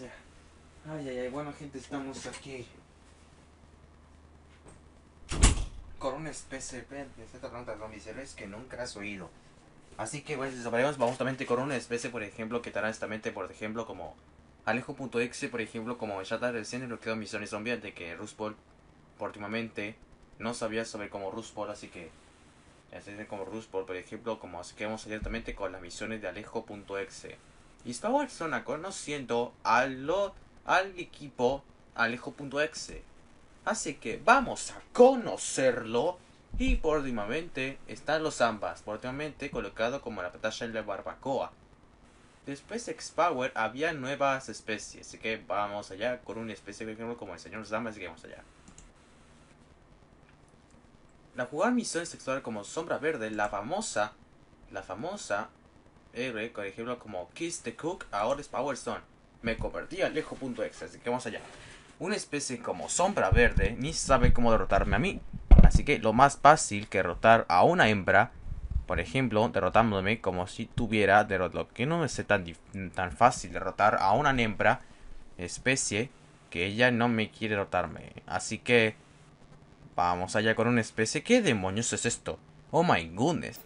Ay, ay, ay, bueno gente, estamos aquí. Con una especie de esta es que nunca has oído. Así que bueno, vamos justamente con una especie, por ejemplo, que tal honestamente, por ejemplo, como Alejo.exe, por ejemplo, como ya está recién lo quedó misiones zombie de que Ruspol, últimamente, no sabía sobre como Ruspol, así que así como Ruspol, por ejemplo, como así que vamos directamente con las misiones de Alejo.exe. Y estaba conociendo a lo, al equipo Alejo.exe. Así que vamos a conocerlo. Y por últimamente están los ambas, por últimamente colocado como la pantalla en la barbacoa. Después de X-Power había nuevas especies, así que vamos allá con una especie como el señor Zamba, así que vamos allá. La jugar misión sexual como Sombra Verde, la famosa, la famosa Por ejemplo como Kiss the Cook, ahora es Power Stone. Me convertí a Lejo.exe, así que vamos allá una especie como sombra verde ni sabe cómo derrotarme a mí. Así que lo más fácil que derrotar a una hembra, por ejemplo, derrotándome como si tuviera lo que no es tan, tan fácil derrotar a una hembra especie que ella no me quiere derrotarme. Así que vamos allá con una especie. ¿Qué demonios es esto? Oh my goodness.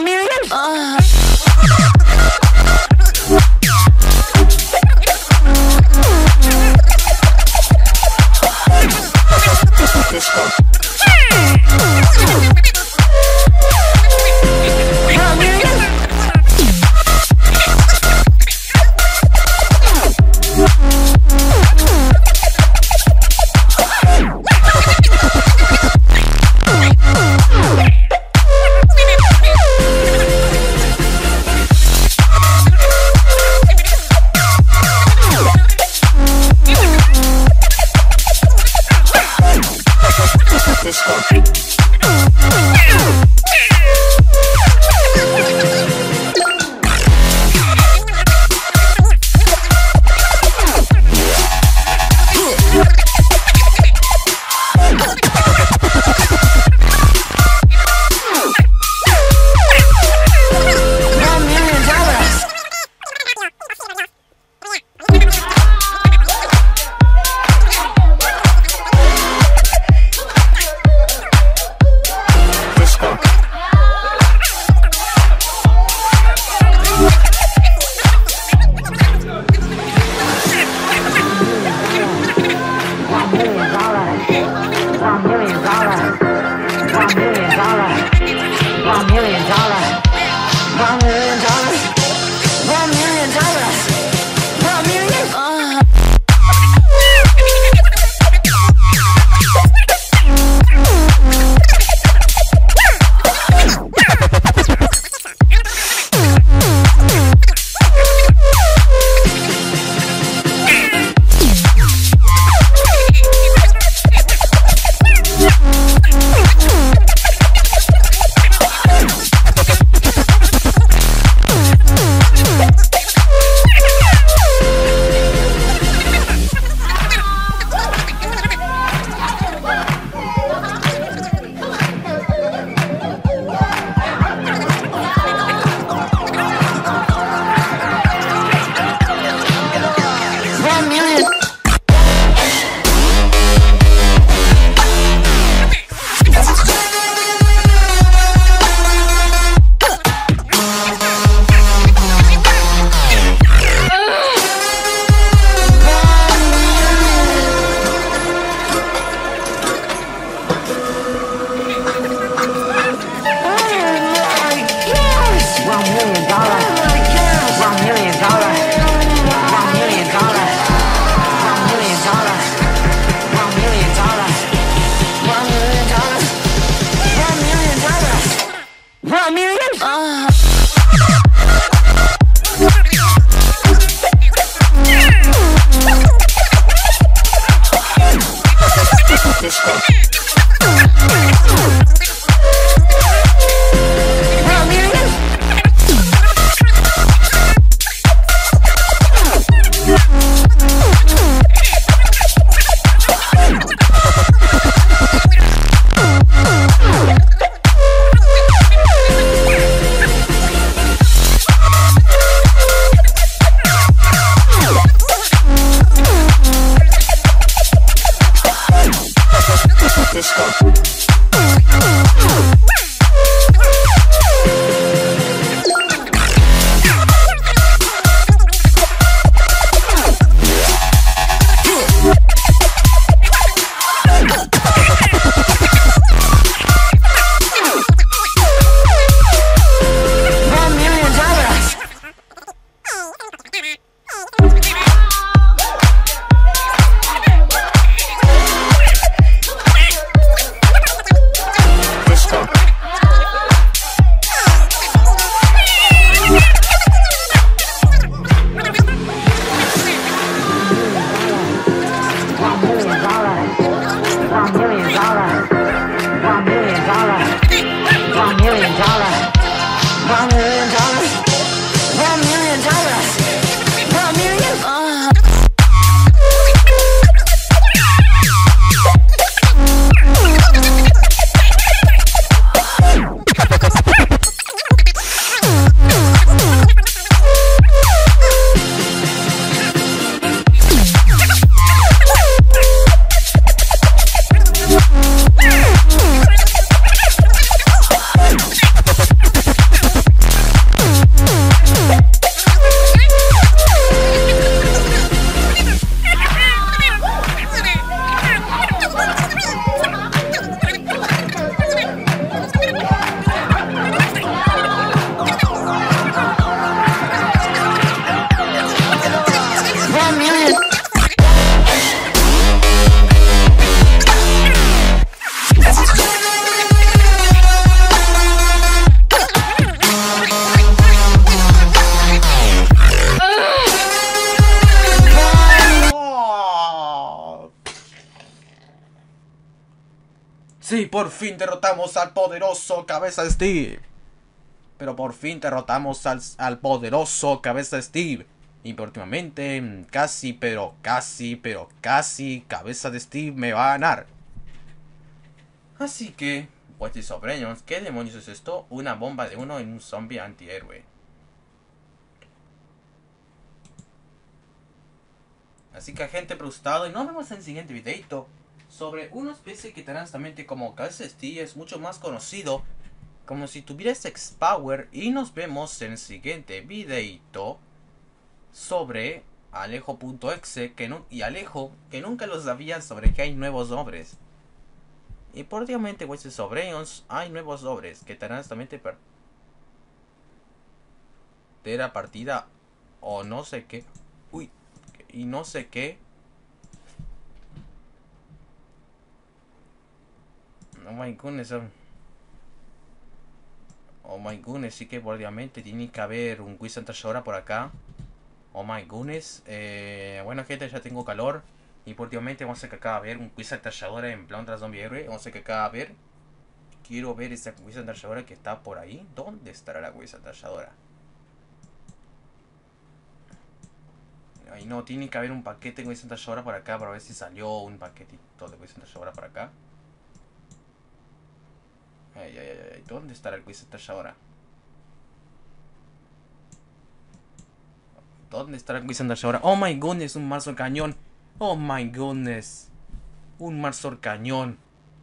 not? Sí, por fin derrotamos al poderoso Cabeza Steve. Pero por fin derrotamos al, poderoso Cabeza Steve. Y últimamente, casi, pero casi, pero casi, Cabeza de Steve me va a ganar. Así que, pues sobreños, ¿qué demonios es esto? Una bomba de uno en un zombie antihéroe. Así que gente preguntado y nos vemos en el siguiente videito sobre una especie que transamente como Steve es mucho más conocido como si tuviera Sex Power y nos vemos en el siguiente videito sobre Alejo.exe que no, y Alejo que nunca lo sabía sobre que hay nuevos nombres. Y por obviamente pues sobre ellos hay nuevos nombres que transamente per de la partida o no sé qué. Uy, y no sé qué Oh my goodness. Oh, oh my goodness, sí que obviamente tiene que haber un quiz ahora por acá. Oh my goodness. Eh, bueno gente, ya tengo calor. Y por últimamente vamos a que acá a ver un quiz ahora en plan tras zombie héroe. Vamos a que acá a ver. Quiero ver esa quiz ahora que está por ahí. ¿Dónde estará la quiz ahora? Ay no, tiene que haber un paquete de quiz ahora por acá para ver si salió un paquetito de quiz ahora por acá. Ay, ay, ay, ¿Dónde estará el quiz ahora? ¿Dónde estará el quiz ahora? Oh my goodness, un Marzor cañón. Oh my goodness. Un Marzor cañón.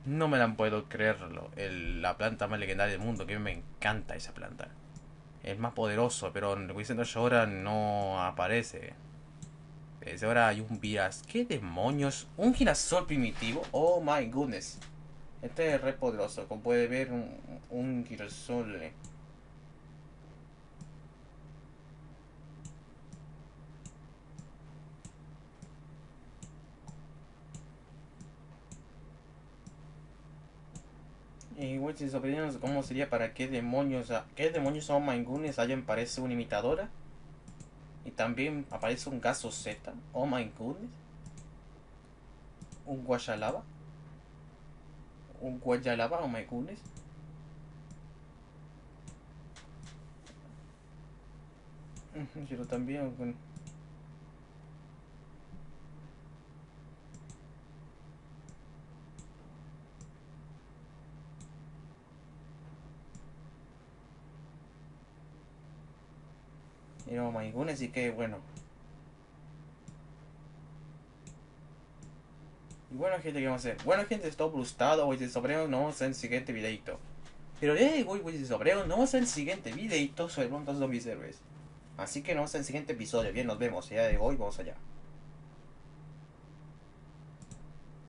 No me la puedo creerlo. la planta más legendaria del mundo. Que me encanta esa planta. Es más poderoso, pero en el quiz ahora no aparece. Ahora hay un Viras. ¿Qué demonios? ¿Un girasol primitivo? Oh my goodness. Este es re poderoso, como puede ver un, un girasol. Y Witches Opinions, ¿cómo sería para qué demonios, qué demonios o Mangunes alguien parece una imitadora? Y también aparece un gaso Z, oh Mangunes, un guachalaba. Un guayalaba, my goodness. Pero también, Y no, Maigune, así que bueno. Y bueno gente, ¿qué vamos a hacer? Bueno gente, estoy gustado, hoy de sobre nos vemos en el siguiente videito. Pero eh, voy, voy de sobre nos vemos en el siguiente videito sobre Montos Zombies Héroes. Así que nos vemos en el siguiente episodio. Bien, nos vemos. Ya de hoy vamos allá.